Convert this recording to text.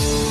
you.